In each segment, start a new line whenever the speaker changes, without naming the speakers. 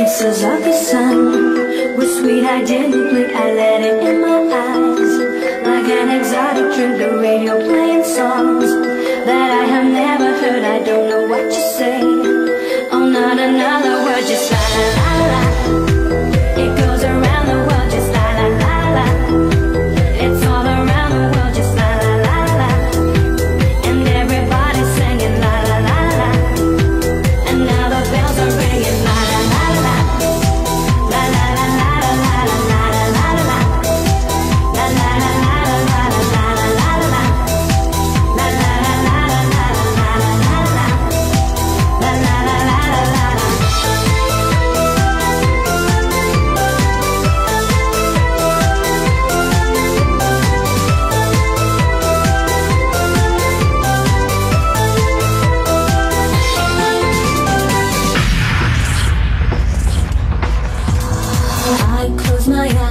kisses of the sun were sweet. I didn't blink, I let it in my eyes. Like an exotic drink, the radio playing songs that I have never heard. I don't know what to say. Oh, not another word, just la la la la.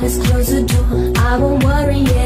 let's close the door. I won't worry.